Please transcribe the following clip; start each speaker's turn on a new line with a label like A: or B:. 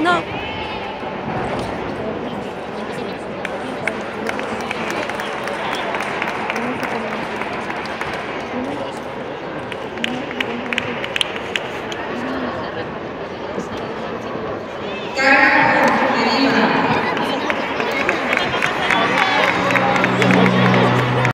A: No.